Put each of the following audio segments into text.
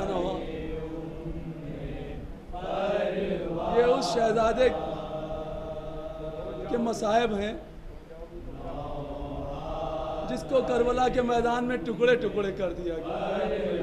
नया ये उस शहजादे के मसाहब हैं, जिसको करबला के मैदान में टुकड़े टुकड़े कर दिया गया।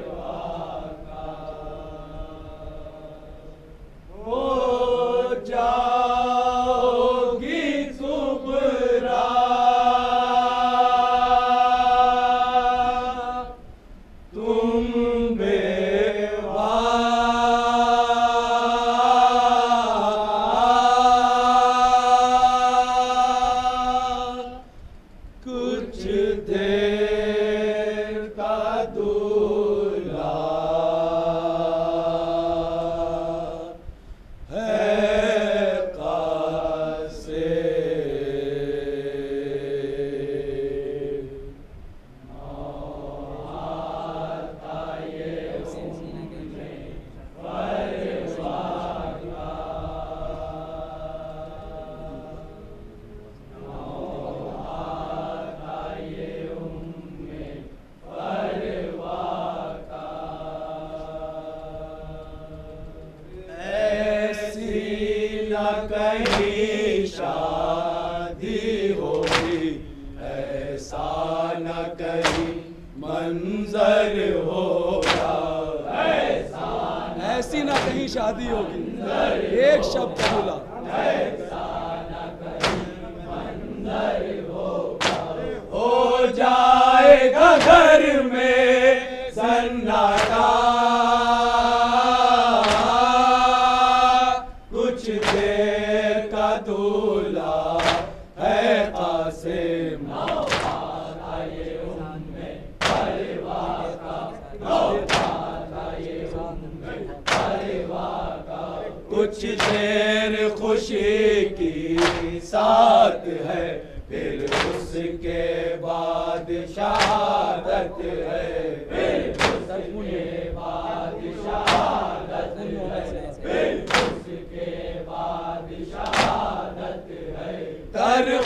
ऐसी ना कहीं शादी होगी। एक शब्द बोला। हो जाएगा घर कुछ देर खुशी की साथ है फिर उसके बाद शहादत है फिर उसके बाद शहादत है फिर उसके बाद शहादत है तर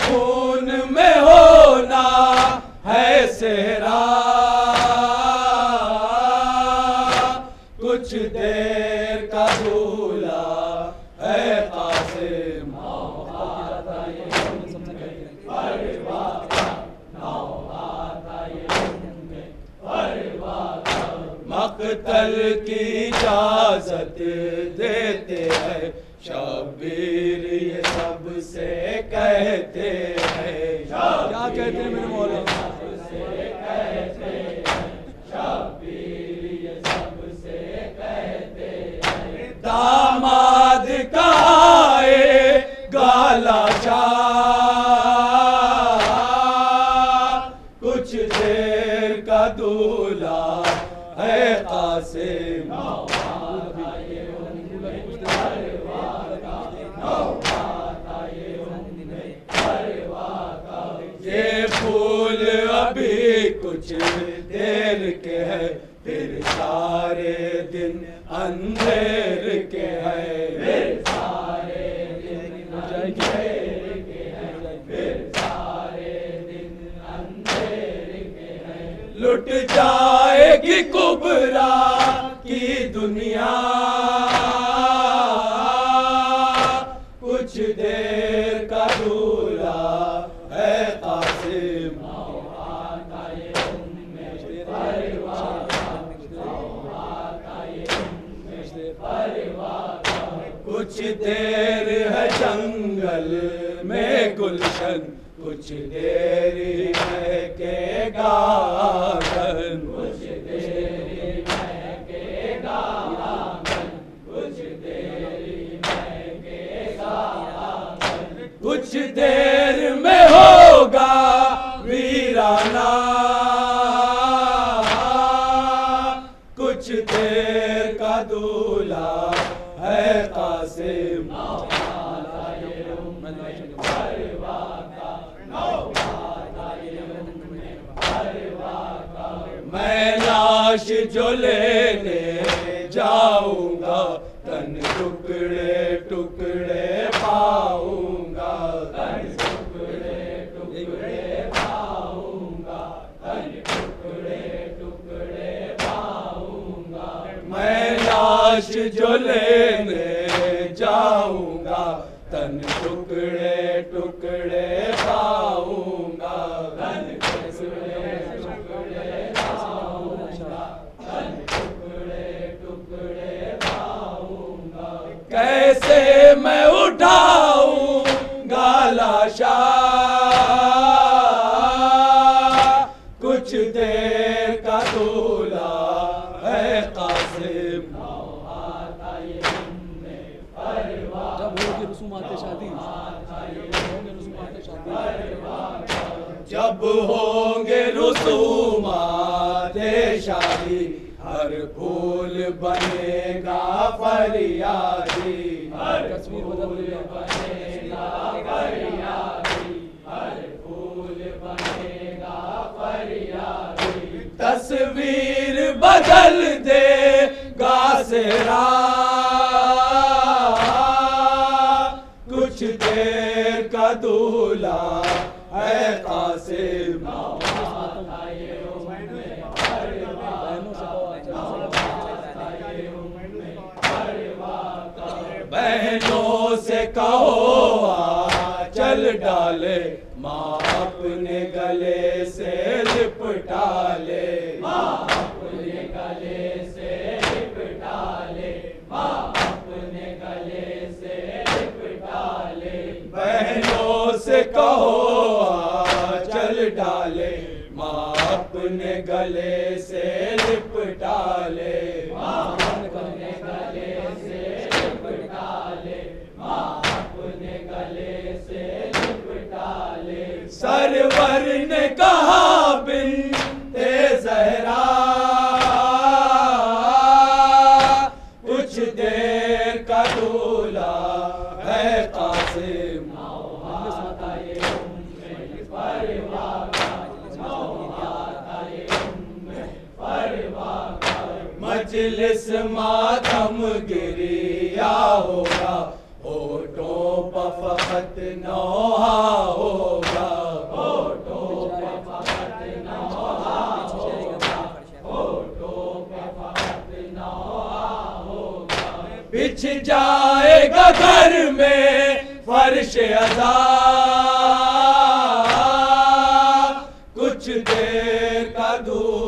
मकतल की इजाज़त। है कासिम ये फूल अभी कुछ देर के है फिर सारे दिन अंधेर के जाएगी कुबरा की दुनिया। कुछ देर गुलशन कुछ देरी महकेगा आँगन कुछ देरी महकेगा आँगन कुछ देरी महकेगा। आँगन कुछ देर में होगा वीराना लाश जो लेने जाऊँगा, तन टुकड़े टुकड़े पाऊँगा, तन टुकड़े टुकड़े पाऊँगा, तन टुकड़े टुकड़े पाऊँगा। मैं लाश जो लेने जाऊँगा, तन टुकड़े टुकड़े कैसे मैं उठाऊँगा लाशा कुछ देर का दूल्हा है कासिम। जब होगी रसूमात शादी। होंगे रसूमात शादी। जब होंगे रसूमात शादी हर फूल बनेगा फरियादी। हर तस्वीर बदल रही है तस्वीर बदल दे गासेरा। कुछ देर का दूल्हा है कासिम। मजलिस मातम गिरिया होगा होठों पर फकत नौहा होगा होठों पर फकत नौहा होगा होठों पर फकत नौहा होगा बिछ जाएगा घर में फर्श अदा कुछ देर का दूल्हा है कासिम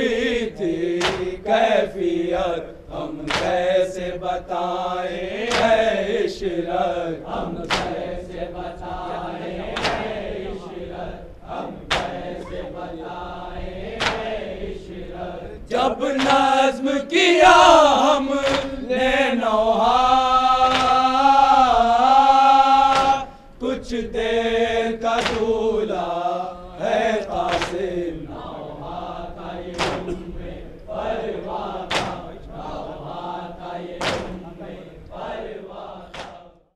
कैफियत हम कैसे बताए है इशरत हम कैसे बताए है इशरत हम कैसे बताए है इशरत जब नज्म किया हमने नौहा